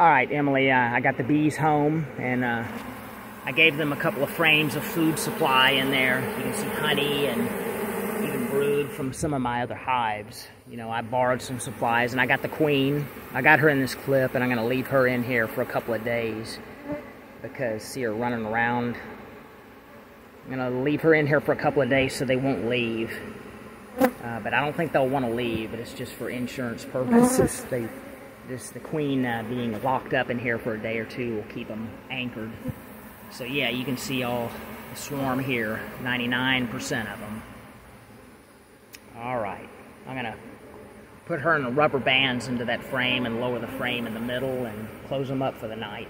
All right, Emily, uh, I got the bees home and uh, I gave them a couple of frames of food supply in there. You can see honey and even brood from some of my other hives. You know, I borrowed some supplies and I got the queen. I got her in this clip and I'm gonna leave her in here for a couple of days because see her running around. I'm gonna leave her in here for a couple of days so they won't leave. Uh, but I don't think they'll want to leave, but it's just for insurance purposes. They this the queen uh, being locked up in here for a day or two will keep them anchored. So yeah, you can see all the swarm here, 99% of them. All right, I'm gonna put her in the rubber bands into that frame and lower the frame in the middle and close them up for the night.